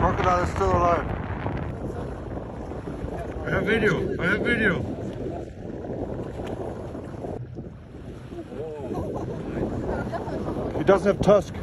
Crocodile is still alive. I have video. I have video. He doesn't have tusk.